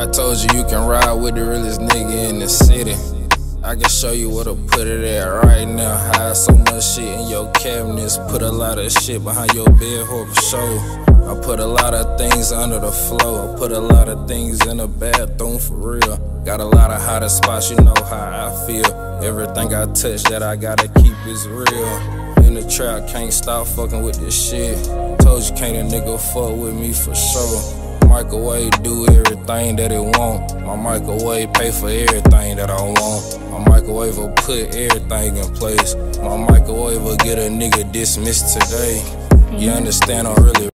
I told you you can ride with the realest nigga in the city. I can show you where to put it at right now. Hide so much shit in your cabinets. Put a lot of shit behind your bed, for sure. I put a lot of things under the floor. I put a lot of things in the bathroom for real. Got a lot of hotter spots, you know how I feel. Everything I touch that I gotta keep is real. In the trap, can't stop fucking with this shit. Told you can't a nigga fuck with me for sure microwave do everything that it want. My microwave pay for everything that I want. My microwave will put everything in place. My microwave will get a nigga dismissed today. You mm-hmm. understand? I'm really